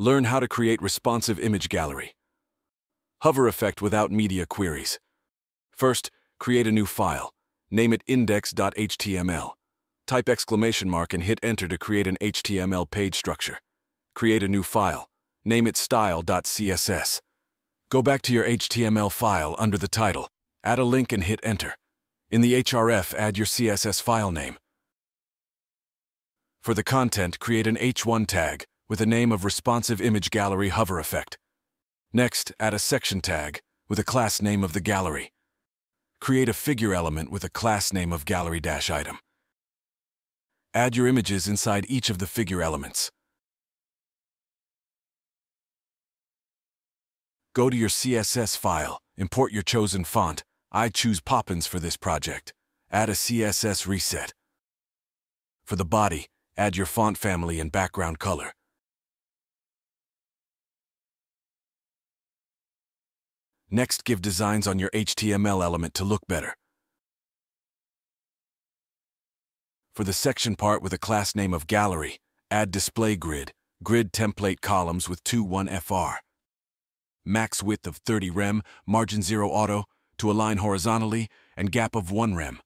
Learn how to create responsive image gallery. Hover effect without media queries. First, create a new file. Name it index.html. Type exclamation mark and hit enter to create an HTML page structure. Create a new file. Name it style.css. Go back to your HTML file under the title. Add a link and hit enter. In the href, add your CSS file name. For the content, create an h1 tag with the name of Responsive Image Gallery Hover Effect. Next, add a section tag with a class name of the gallery. Create a figure element with a class name of gallery-item. Add your images inside each of the figure elements. Go to your CSS file, import your chosen font. I choose Poppins for this project. Add a CSS reset. For the body, add your font family and background color. Next, give designs on your HTML element to look better. For the section part with a class name of gallery, add display grid, grid template columns with 2-1-FR. Max width of 30 rem, margin 0 auto, to align horizontally, and gap of 1 rem.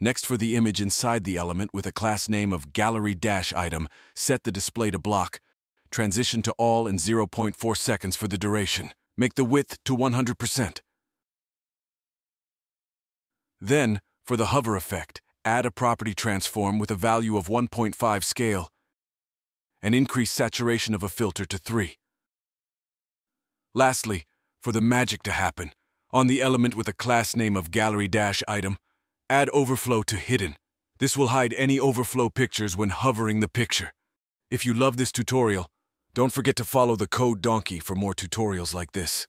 Next for the image inside the element with a class name of gallery-item, set the display to block, Transition to all in 0.4 seconds for the duration. Make the width to 100%. Then, for the hover effect, add a property transform with a value of 1.5 scale and increase saturation of a filter to 3. Lastly, for the magic to happen, on the element with a class name of gallery-item, add overflow to hidden. This will hide any overflow pictures when hovering the picture. If you love this tutorial, don't forget to follow the Code Donkey for more tutorials like this.